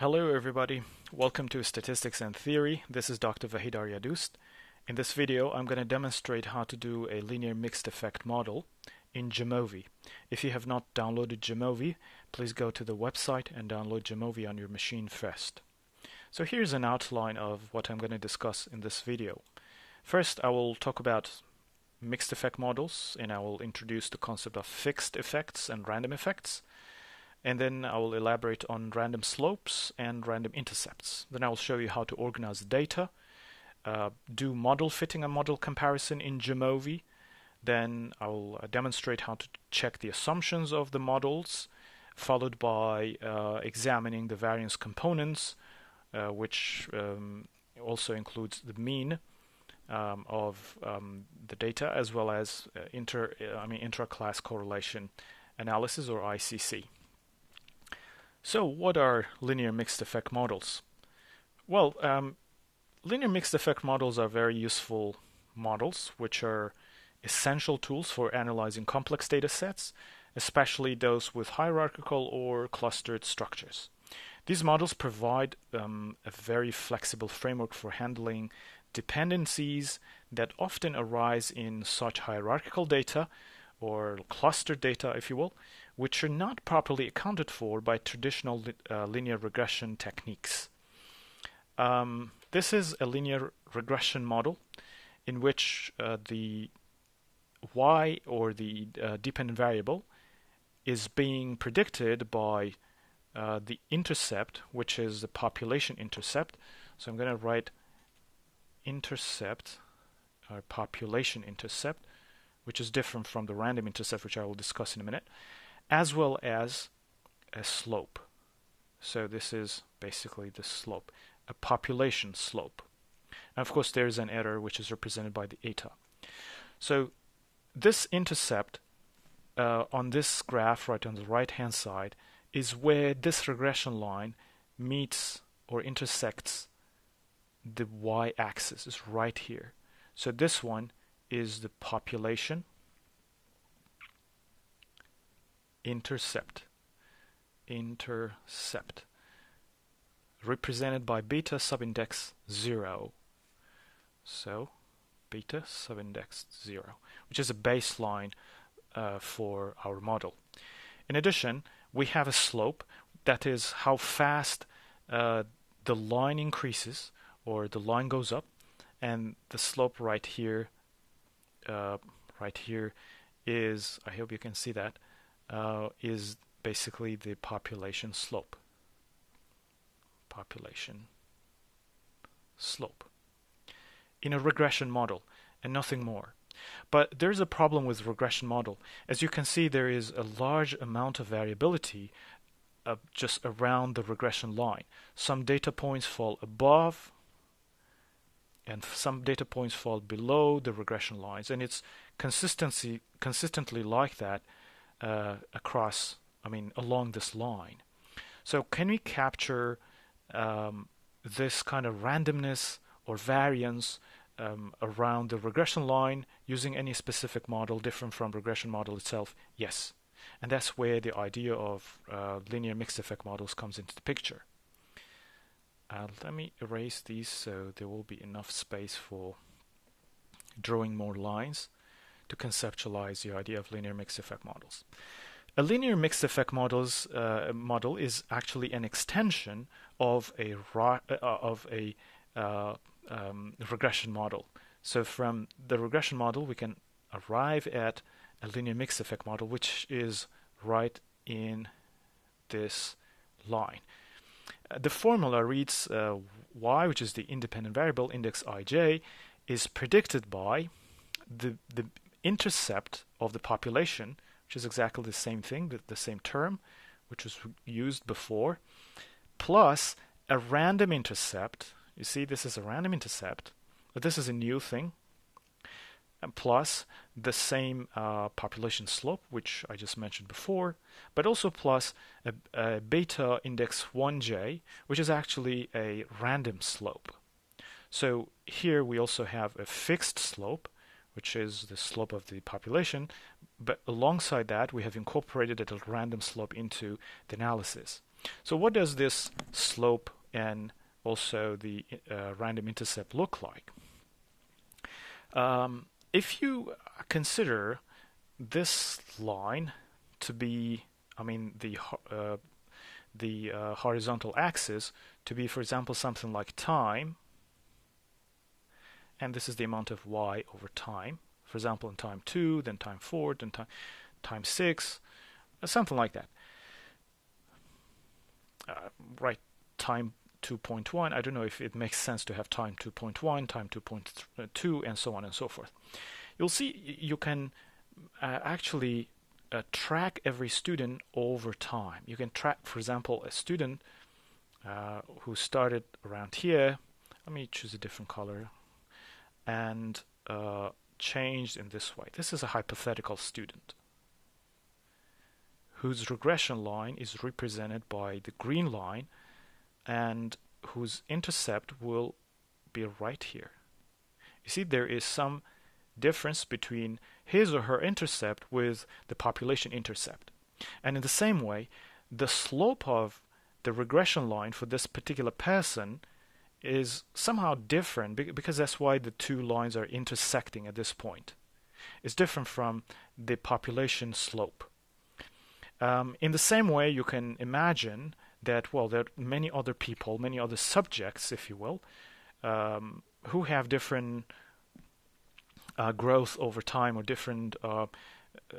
Hello everybody, welcome to Statistics and Theory. This is Dr. Vahid Aryadoust. In this video I'm going to demonstrate how to do a linear mixed effect model in Jamovi. If you have not downloaded Jamovi, please go to the website and download Jamovi on your machine first. So here's an outline of what I'm going to discuss in this video. First I will talk about mixed effect models and I will introduce the concept of fixed effects and random effects and then I will elaborate on random slopes and random intercepts. Then I will show you how to organize data, uh, do model fitting and model comparison in Jamovi. Then I will uh, demonstrate how to check the assumptions of the models, followed by uh, examining the variance components, uh, which um, also includes the mean um, of um, the data as well as uh, inter I mean intra-class correlation analysis or ICC. So what are linear mixed effect models? Well, um, linear mixed effect models are very useful models which are essential tools for analyzing complex data sets, especially those with hierarchical or clustered structures. These models provide um, a very flexible framework for handling dependencies that often arise in such hierarchical data or clustered data, if you will, which are not properly accounted for by traditional uh, linear regression techniques. Um, this is a linear regression model in which uh, the y or the uh, dependent variable is being predicted by uh, the intercept, which is the population intercept. So I'm going to write intercept or population intercept, which is different from the random intercept, which I will discuss in a minute as well as a slope. So this is basically the slope, a population slope. And of course, there is an error which is represented by the eta. So this intercept uh, on this graph right on the right hand side is where this regression line meets or intersects the y-axis is right here. So this one is the population intercept intercept represented by beta subindex 0 so beta subindex 0 which is a baseline uh, for our model. In addition we have a slope that is how fast uh, the line increases or the line goes up and the slope right here uh, right here is I hope you can see that uh, is basically the population slope. Population slope. In a regression model, and nothing more. But there's a problem with regression model. As you can see, there is a large amount of variability uh, just around the regression line. Some data points fall above, and some data points fall below the regression lines, and it's consistency consistently like that uh, across, I mean, along this line. So can we capture um, this kind of randomness or variance um, around the regression line using any specific model different from regression model itself? Yes. And that's where the idea of uh, linear mixed effect models comes into the picture. Uh, let me erase these so there will be enough space for drawing more lines to conceptualize the idea of linear mixed effect models. A linear mixed effect models uh, model is actually an extension of a uh, of a uh, um, regression model. So from the regression model, we can arrive at a linear mixed effect model, which is right in this line. The formula reads uh, y, which is the independent variable index ij, is predicted by the the intercept of the population, which is exactly the same thing, the, the same term, which was used before, plus a random intercept. You see, this is a random intercept, but this is a new thing. And plus the same uh, population slope, which I just mentioned before, but also plus a, a beta index 1j, which is actually a random slope. So here we also have a fixed slope, which is the slope of the population. But alongside that, we have incorporated a random slope into the analysis. So what does this slope and also the uh, random intercept look like? Um, if you consider this line to be, I mean, the uh, the uh, horizontal axis to be, for example, something like time, and this is the amount of y over time. For example, in time 2, then time 4, then time, time 6, uh, something like that. Uh, right, time 2.1, I don't know if it makes sense to have time 2.1, time 2.2, and so on and so forth. You'll see you can uh, actually uh, track every student over time. You can track, for example, a student uh, who started around here. Let me choose a different color and uh, changed in this way. This is a hypothetical student whose regression line is represented by the green line and whose intercept will be right here. You see, there is some difference between his or her intercept with the population intercept. And in the same way, the slope of the regression line for this particular person is somehow different because that's why the two lines are intersecting at this point. It's different from the population slope. Um, in the same way, you can imagine that, well, there are many other people, many other subjects, if you will, um, who have different uh, growth over time or different uh, uh,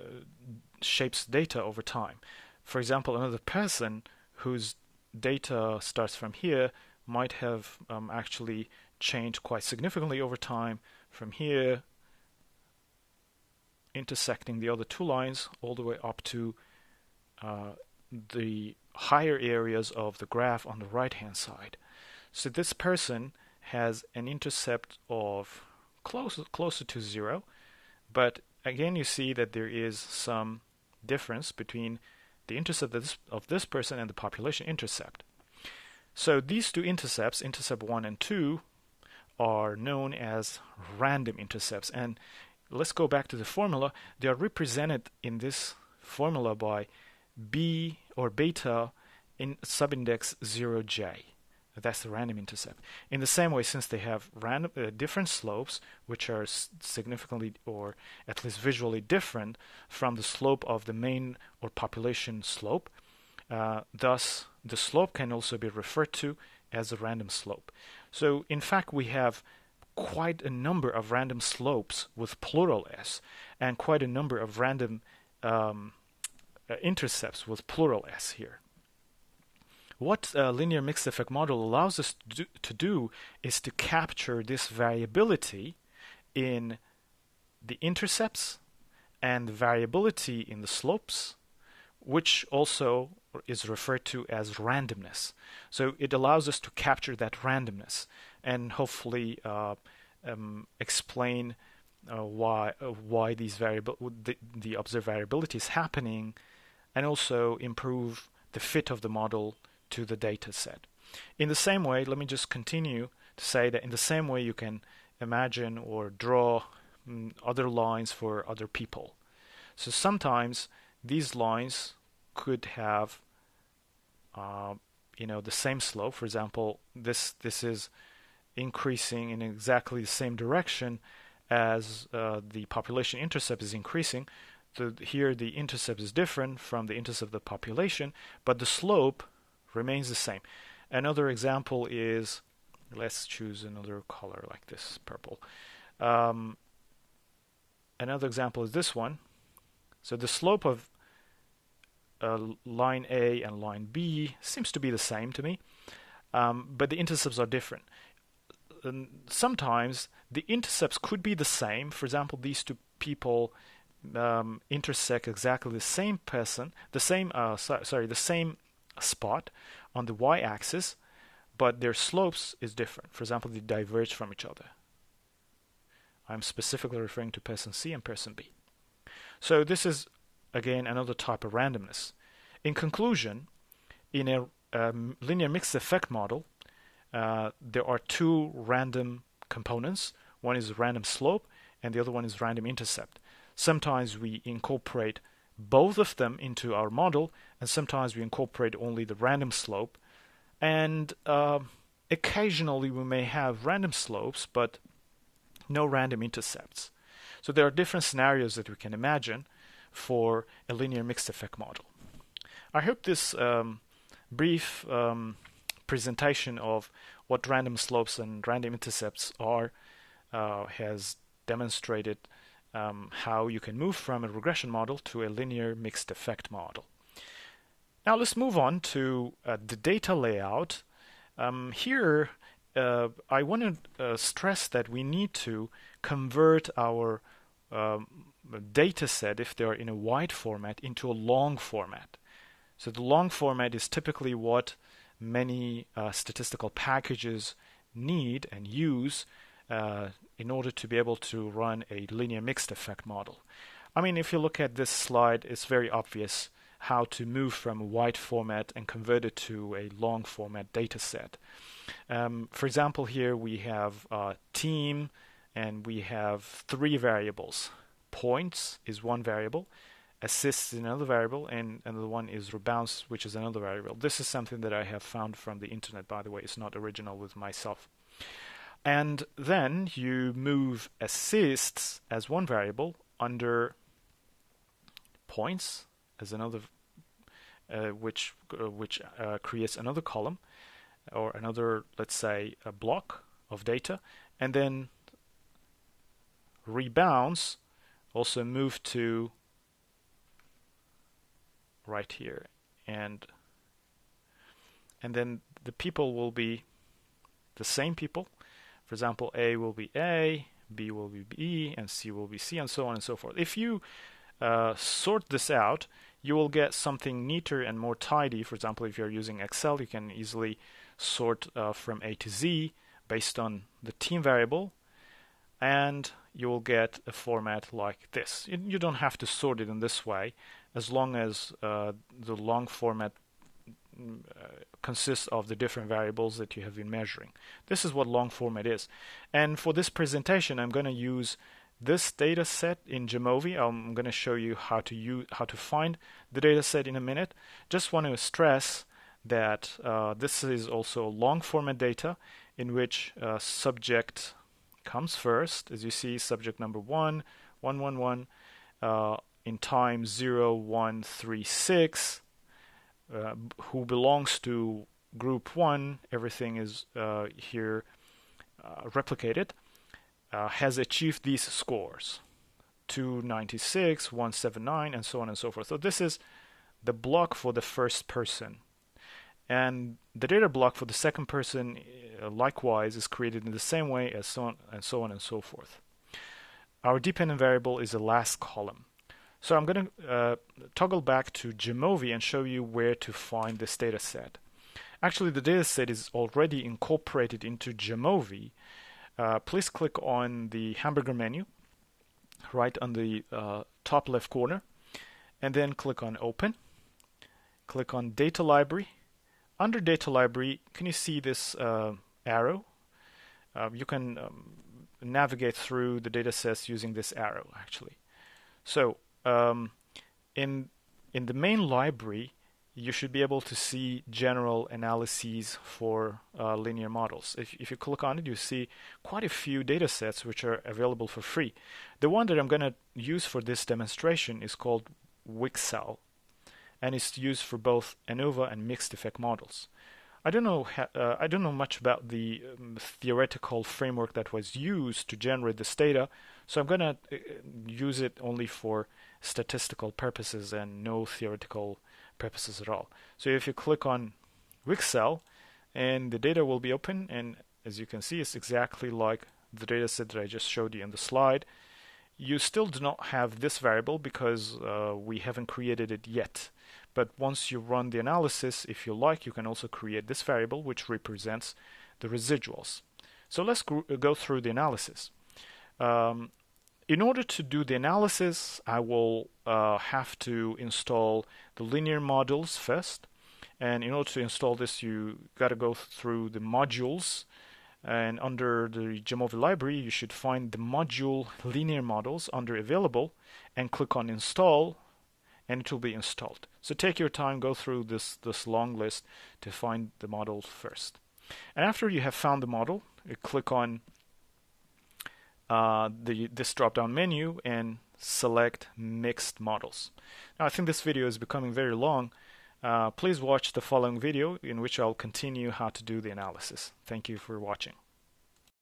shapes data over time. For example, another person whose data starts from here might have um, actually changed quite significantly over time from here intersecting the other two lines all the way up to uh, the higher areas of the graph on the right hand side. So this person has an intercept of close, closer to zero, but again you see that there is some difference between the intercept of this, of this person and the population intercept. So these two intercepts, intercept 1 and 2, are known as random intercepts. And let's go back to the formula. They are represented in this formula by b or beta in subindex 0j. That's the random intercept. In the same way, since they have random uh, different slopes, which are significantly or at least visually different from the slope of the main or population slope, uh, thus, the slope can also be referred to as a random slope. So, in fact, we have quite a number of random slopes with plural s, and quite a number of random um, uh, intercepts with plural s here. What a linear mixed effect model allows us to do, to do is to capture this variability in the intercepts and the variability in the slopes, which also is referred to as randomness. So it allows us to capture that randomness and hopefully uh, um, explain uh, why uh, why these variable the, the observed variability is happening, and also improve the fit of the model to the data set. In the same way, let me just continue to say that in the same way you can imagine or draw mm, other lines for other people. So sometimes these lines could have uh, you know the same slope. For example, this this is increasing in exactly the same direction as uh, the population intercept is increasing. So here the intercept is different from the intercept of the population, but the slope remains the same. Another example is let's choose another color like this purple. Um, another example is this one. So the slope of uh, line A and line B seems to be the same to me, um, but the intercepts are different. And sometimes the intercepts could be the same. For example, these two people um, intersect exactly the same person, the same uh, so, sorry, the same spot on the y-axis, but their slopes is different. For example, they diverge from each other. I'm specifically referring to person C and person B. So this is again another type of randomness. In conclusion, in a um, linear mixed effect model, uh, there are two random components. One is random slope, and the other one is random intercept. Sometimes we incorporate both of them into our model, and sometimes we incorporate only the random slope. And uh, occasionally we may have random slopes, but no random intercepts. So there are different scenarios that we can imagine for a linear mixed effect model. I hope this um, brief um, presentation of what random slopes and random intercepts are uh, has demonstrated um, how you can move from a regression model to a linear mixed effect model. Now let's move on to uh, the data layout. Um, here, uh, I want to uh, stress that we need to convert our um, data set, if they are in a wide format, into a long format. So the long format is typically what many uh, statistical packages need and use uh, in order to be able to run a linear mixed effect model. I mean, if you look at this slide, it's very obvious how to move from a wide format and convert it to a long format data set. Um, for example, here we have a team and we have three variables. Points is one variable, assists is another variable, and another one is rebounds, which is another variable. This is something that I have found from the internet, by the way. It's not original with myself. And then you move assists as one variable under points as another, uh, which uh, which uh, creates another column or another, let's say, a block of data, and then rebounds also move to right here. And and then the people will be the same people for example a will be a b will be b and c will be c and so on and so forth. If you uh, sort this out you will get something neater and more tidy. For example if you're using excel you can easily sort uh, from a to z based on the team variable and you will get a format like this. You don't have to sort it in this way. As long as uh, the long format consists of the different variables that you have been measuring. This is what long format is. And for this presentation, I'm going to use this data set in Jamovi. I'm going to show you how to use, how to find the data set in a minute. Just want to stress that uh, this is also long format data in which uh, subject comes first. As you see, subject number 1, 111, uh, in time 0136, uh, who belongs to group 1, everything is uh, here uh, replicated, uh, has achieved these scores 296, 179, and so on and so forth. So this is the block for the first person. And the data block for the second person likewise is created in the same way as so on and so on and so forth. Our dependent variable is the last column. So I'm going to uh, toggle back to Jamovi and show you where to find this data set. Actually, the data set is already incorporated into Jamovi. Uh, please click on the hamburger menu right on the uh, top left corner and then click on Open. Click on Data Library under data library, can you see this uh, arrow? Uh, you can um, navigate through the data sets using this arrow actually. So um, in in the main library, you should be able to see general analyses for uh, linear models. If, if you click on it, you see quite a few data sets which are available for free. The one that I'm going to use for this demonstration is called Wicksell and it's used for both ANOVA and mixed effect models. I don't know uh, I don't know much about the um, theoretical framework that was used to generate this data, so I'm going to uh, use it only for statistical purposes and no theoretical purposes at all. So if you click on Wicksell, and the data will be open, and as you can see, it's exactly like the data set that I just showed you in the slide. You still do not have this variable because uh, we haven't created it yet. But once you run the analysis, if you like, you can also create this variable which represents the residuals. So let's go through the analysis. Um, in order to do the analysis, I will uh, have to install the linear modules first. And in order to install this, you got to go through the modules. And under the Jamovi library, you should find the module linear models under available and click on install and it will be installed. So take your time, go through this, this long list to find the model first. And after you have found the model, you click on uh, the this drop-down menu and select mixed models. Now I think this video is becoming very long. Uh, please watch the following video in which I'll continue how to do the analysis. Thank you for watching.